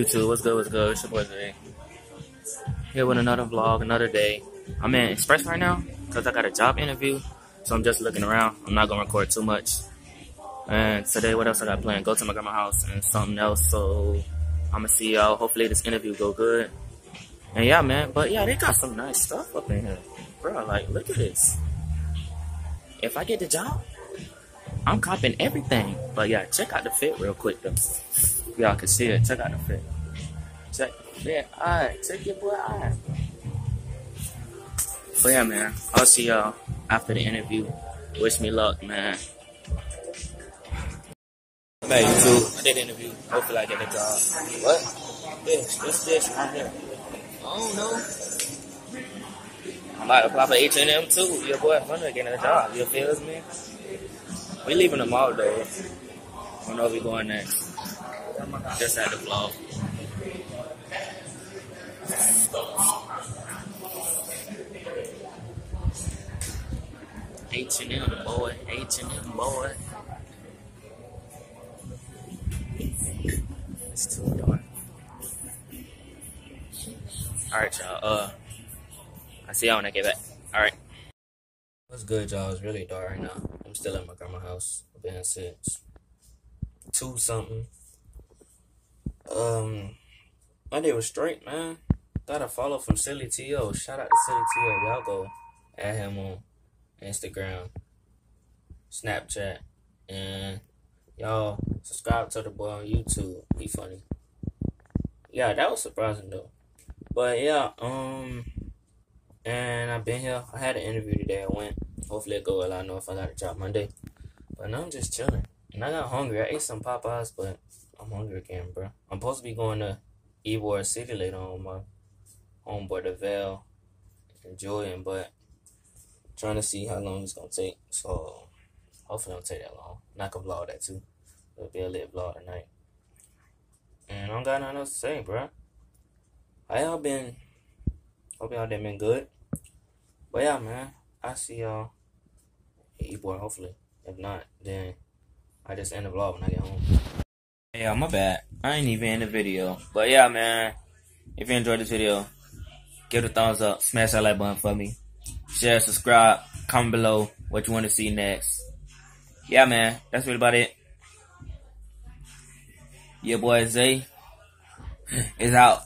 YouTube? What's good? What's good? It's your boy Zae. Here with another vlog, another day. I'm in Express right now because I got a job interview. So I'm just looking around. I'm not going to record too much. And today, what else I got planned? Go to my grandma's house and something else. So I'm going to see y'all. Hopefully this interview go good. And yeah, man. But yeah, they got some nice stuff up in here. Bro, like, look at this. If I get the job, I'm copping everything. But yeah, check out the fit real quick though. Y'all can see it. Check out the fit. Check the fit. Alright, check your boy eye. But yeah, man. I'll see y'all after the interview. Wish me luck, man. Man, YouTube. I did the interview. Hopefully I get the job. What? This. What's this right here? I don't know. I might apply for H&M too. Your boy Hunter getting a job. You feel me? We leaving the mall though. I don't know if we going next. Just had the vlog. H&M boy, H&M boy. It's too dark. Alright, y'all. Uh, I see y'all when I get back. Alright. What's good, y'all? It's really dark right now. I'm still at my grandma's house. I've been since two something. Um, my day was straight, man. Got a follow from Silly T.O. Shout out to Silly T.O. Y'all go at him on Instagram, Snapchat, and y'all subscribe to the boy on YouTube. He funny. Yeah, that was surprising though. But yeah, um, and I've been here. I had an interview today. I went. Hopefully it go well. I know if I got a job Monday. But now I'm just chilling. And I got hungry. I ate some Popeyes, but I'm hungry again, bro. I'm supposed to be going to Ybor City later on my homeboy DeVale enjoying, but trying to see how long it's gonna take. So hopefully it don't take that long. And I can vlog that too. It'll be a lit vlog tonight. And I don't got nothing else to say, bro. How y'all been? Hope y'all done been good. But yeah, man, I see y'all at Ybor, hopefully. If not, then I just end the vlog when I get home. Yeah, my bad. I ain't even in the video. But yeah, man, if you enjoyed this video, give it a thumbs up, smash that like button for me. Share, subscribe, comment below what you want to see next. Yeah, man, that's really about it. Your boy Zae is out.